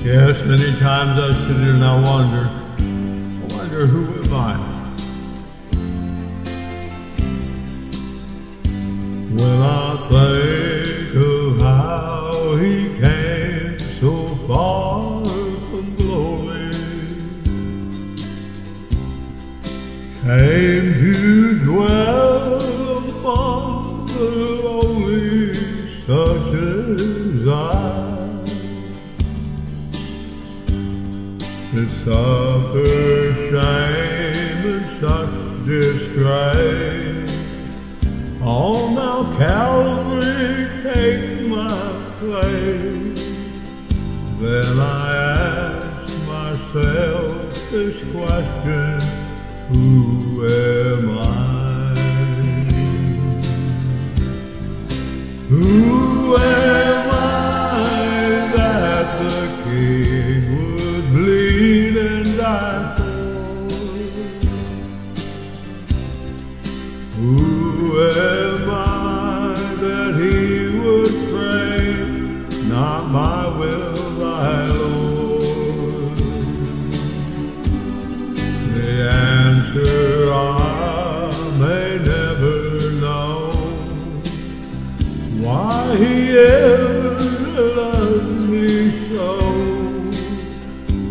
Yes, many times I sit and I wonder, I wonder who am I? When I think of how he came so far from glory, came To suffer shame and such disgrace. On Mount Calvary take my place. Then I ask myself this question, who why he ever loved me so,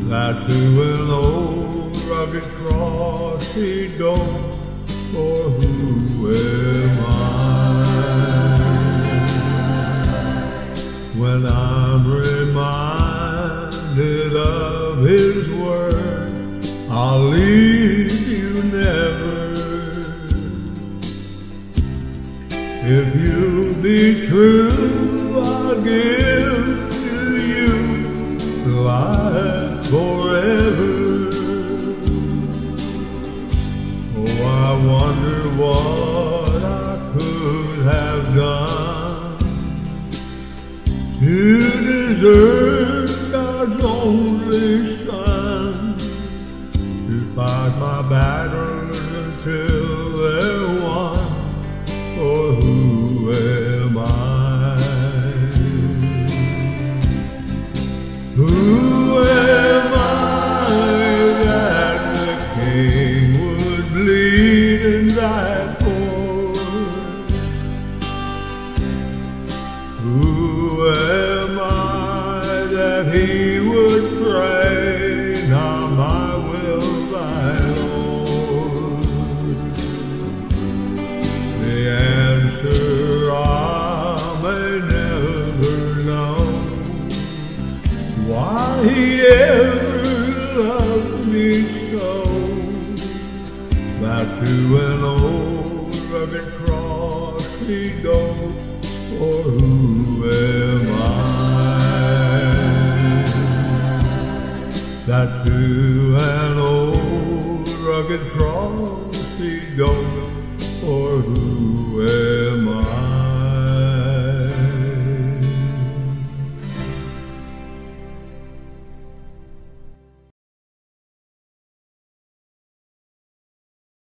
that to an old rugged cross he'd go for who am I? When I'm reminded of His word, I'll leave If you be true, I'll give to you life forever. Oh, I wonder what I could have done to deserve God's only Son to fight my battles until Who am I that he would pray, not my will, thy Lord? The answer I may never know. Why he ever loved me so that to an old rugged cross he go for who am I that to an old rugged cross he go for who